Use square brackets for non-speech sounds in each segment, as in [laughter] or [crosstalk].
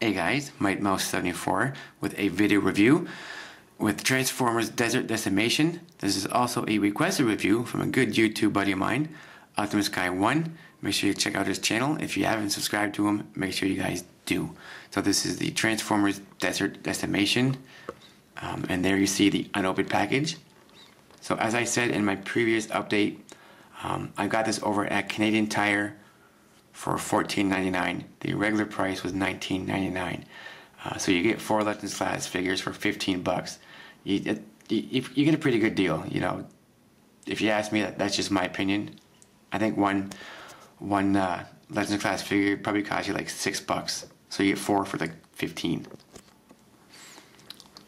Hey guys, Might Mouse 74 with a video review with Transformers Desert Decimation. This is also a requested review from a good YouTube buddy of mine, Optimus Guy 1. Make sure you check out his channel. If you haven't subscribed to him, make sure you guys do. So this is the Transformers Desert Decimation. Um, and there you see the unopened package. So as I said in my previous update, um, I got this over at Canadian Tire for $14.99. The regular price was $19.99. Uh, so you get four Legends class figures for 15 bucks. You, you, you, get a pretty good deal, you know. If you ask me, that, that's just my opinion. I think one one uh, Legends class figure probably cost you like six bucks. So you get four for like 15.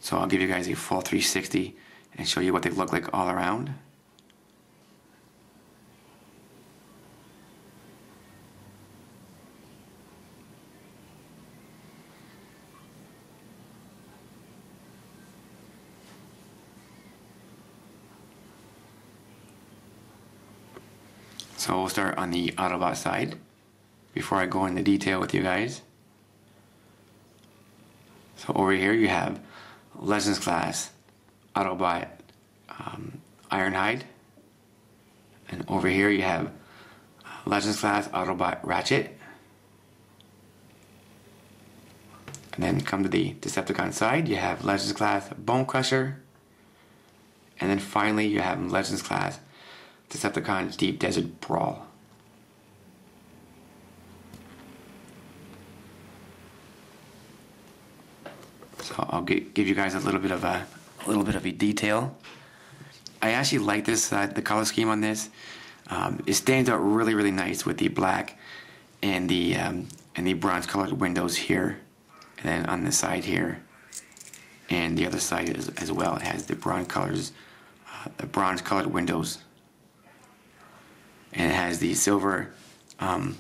So I'll give you guys a full 360 and show you what they look like all around. So we'll start on the Autobot side before I go into detail with you guys. So over here you have Legends class Autobot um, Ironhide. And over here you have Legends class Autobot Ratchet. And then come to the Decepticon side, you have Legends class Bone Crusher. And then finally you have Legends class Decepticon Deep Desert Brawl. So I'll give you guys a little bit of a, a little bit of a detail. I actually like this uh, the color scheme on this. Um, it stands out really really nice with the black and the um, and the bronze colored windows here, and then on the side here, and the other side as, as well. It has the bronze colors, uh, the bronze colored windows and it has the silver, um,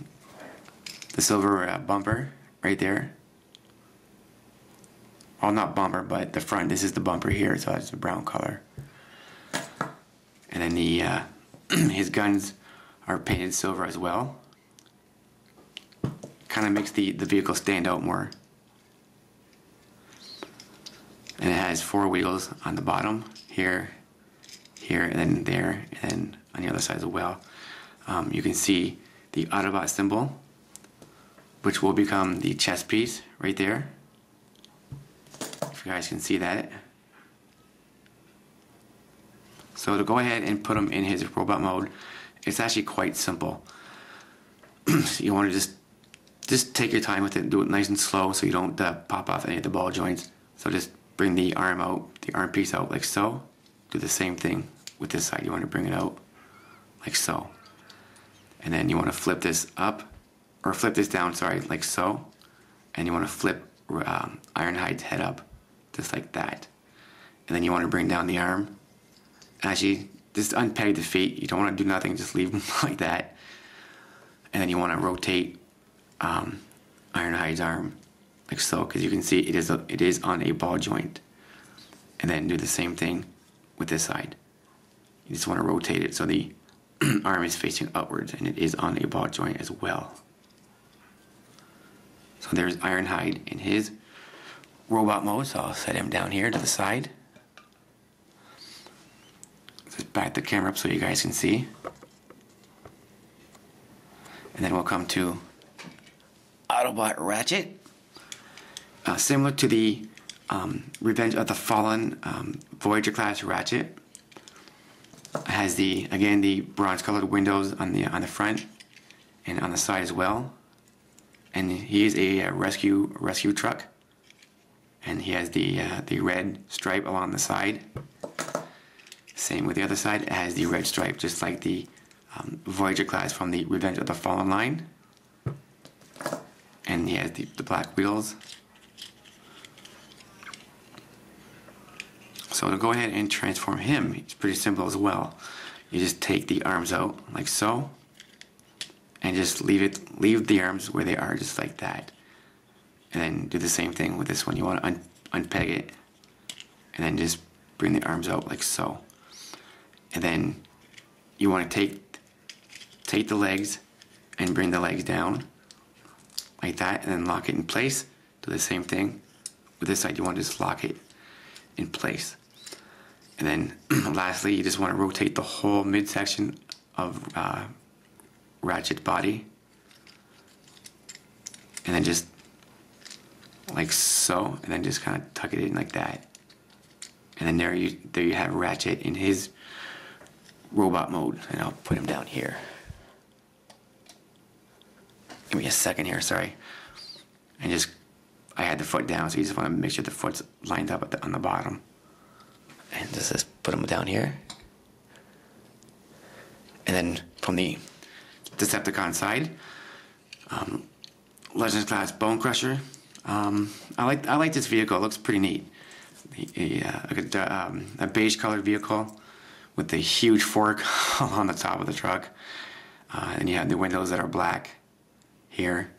the silver uh, bumper right there. Well, not bumper, but the front. This is the bumper here, so it's a brown color. And then the uh, [clears throat] his guns are painted silver as well. Kind of makes the the vehicle stand out more. And it has four wheels on the bottom here, here, and then there, and then on the other side as well um, you can see the Autobot symbol, which will become the chest piece right there. If you guys can see that. So to go ahead and put him in his robot mode, it's actually quite simple. so [clears throat] you want to just just take your time with it, do it nice and slow so you don't uh, pop off any of the ball joints. So just bring the arm out, the arm piece out like so. Do the same thing with this side. You want to bring it out like so and then you want to flip this up or flip this down sorry like so. And you want to flip um, Ironhide's head up just like that. And then you want to bring down the arm. Actually just unpeg the feet. You don't want to do nothing just leave [laughs] them like that. And then you want to rotate um, Ironhide's arm like so because you can see it is a, it is on a ball joint. And then do the same thing with this side. You just want to rotate it so the [clears throat] arm is facing upwards and it is on a ball joint as well. So there's Ironhide in his robot mode, so I'll set him down here to the side. Just back the camera up so you guys can see. And then we'll come to Autobot Ratchet. Uh, similar to the um, Revenge of the Fallen um, Voyager class Ratchet, has the again the bronze colored windows on the on the front and on the side as well. And he is a uh, rescue rescue truck, and he has the uh, the red stripe along the side. Same with the other side. It has the red stripe, just like the um, Voyager class from the Revenge of the Fallen line. And he has the, the black wheels So to go ahead and transform him, it's pretty simple as well. You just take the arms out like so, and just leave it, leave the arms where they are, just like that. And then do the same thing with this one. You want to un unpeg it, and then just bring the arms out like so. And then you want to take take the legs and bring the legs down like that, and then lock it in place, do the same thing. With this side, you want to just lock it in place. And then [clears throat] lastly, you just want to rotate the whole midsection of uh, ratchet body. And then just like so, and then just kind of tuck it in like that. And then there you there you have Ratchet in his robot mode, and I'll put him down here. Give me a second here, sorry. And just I had the foot down, so you just want to make sure the foot's lined up the, on the bottom. And just, put them down here. And then from the Decepticon side, um, Legends class Bone Crusher. Um, I like I like this vehicle. It looks pretty neat. A, uh, a, um, a beige colored vehicle with a huge fork [laughs] on the top of the truck, uh, and you have the windows that are black here.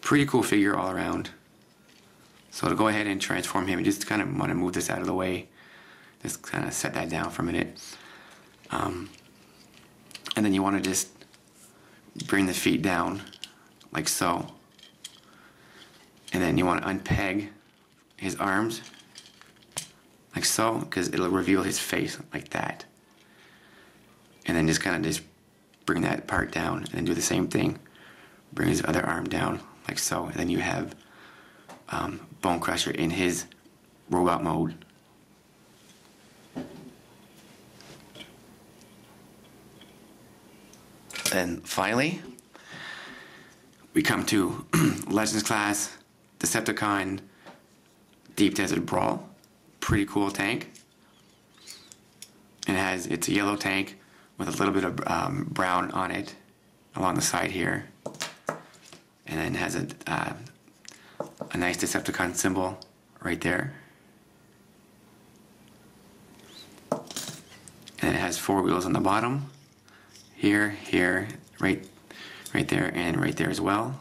Pretty cool figure all around. So to go ahead and transform him, you just kind of want to move this out of the way. Just kind of set that down for a minute. Um, and then you want to just bring the feet down like so. And then you want to unpeg his arms like so because it'll reveal his face like that. And then just kind of just bring that part down and do the same thing. Bring his other arm down like so. And then you have um, in his robot mode. And finally, we come to [clears throat] Legends class, Decepticon, Deep Desert Brawl. Pretty cool tank. It has it's a yellow tank with a little bit of um, brown on it along the side here, and then has a uh, a nice Decepticon symbol right there. And it has four wheels on the bottom, here, here, right right there and right there as well.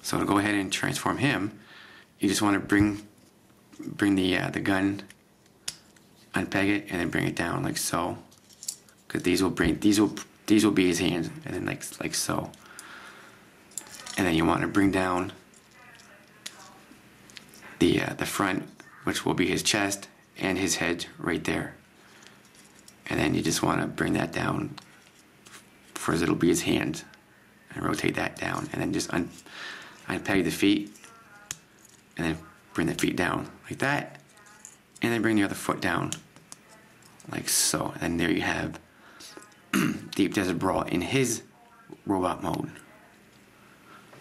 So to go ahead and transform him, you just want to bring bring the uh, the gun, unpeg it, and then bring it down like so. Because these will bring these will these will be his hands, and then like like so. And then you want to bring down the uh, the front, which will be his chest and his head right there. And then you just want to bring that down first it'll be his hand and rotate that down. And then just un unpeg the feet and then bring the feet down like that. And then bring the other foot down like so. And there you have [clears throat] Deep Desert Brawl in his robot mode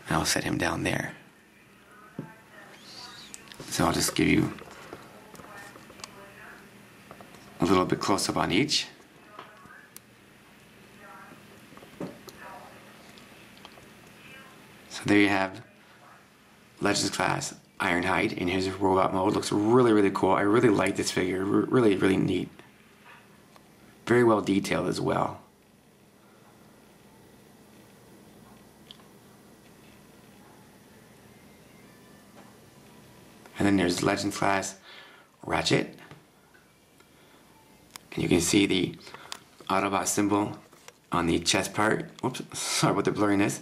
and I'll set him down there so I'll just give you a little bit close up on each So there you have Legends class Ironhide in his robot mode. Looks really, really cool. I really like this figure. R really, really neat. Very well detailed as well. And then there's Legend class Ratchet. And you can see the Autobot symbol on the chest part. Whoops, [laughs] sorry about the blurriness.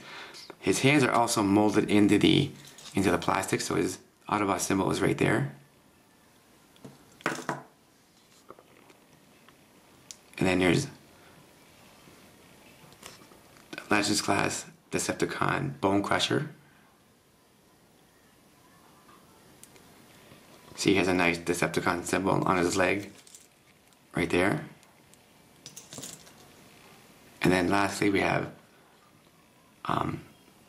His hands are also molded into the into the plastic, so his Autobot symbol is right there. And then there's Legends class Decepticon Bone Crusher. See, he has a nice Decepticon symbol on his leg, right there. And then lastly, we have um,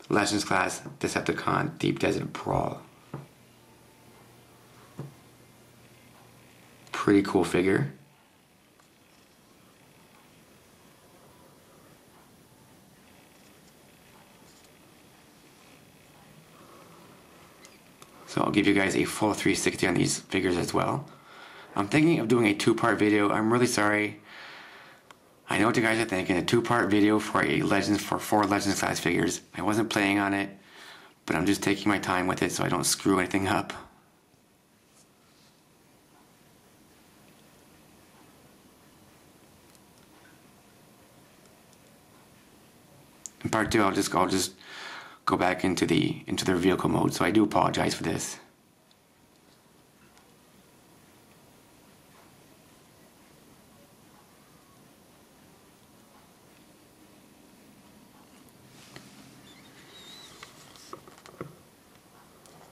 Legends class Decepticon Deep Desert Brawl. Pretty cool figure. So I'll give you guys a full 360 on these figures as well. I'm thinking of doing a two-part video. I'm really sorry. I know what you guys are thinking, a two-part video for a Legends for four Legends class figures. I wasn't planning on it, but I'm just taking my time with it so I don't screw anything up. In part two, I'll just I'll just go back into the into their vehicle mode. So I do apologize for this.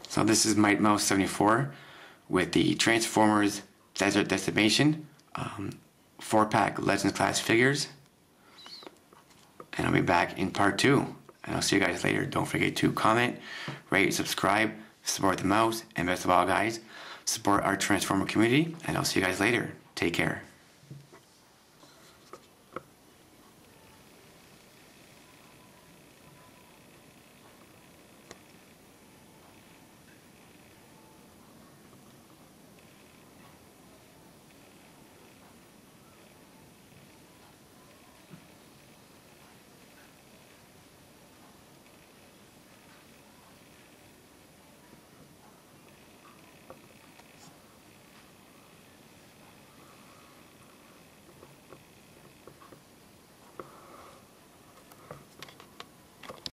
So this is Might Mouse 74 with the Transformers Desert Decimation um, four pack Legends class figures. And I'll be back in part two. And I'll see you guys later. Don't forget to comment, rate, subscribe, support the mouse, and best of all, guys, support our Transformer community. And I'll see you guys later. Take care.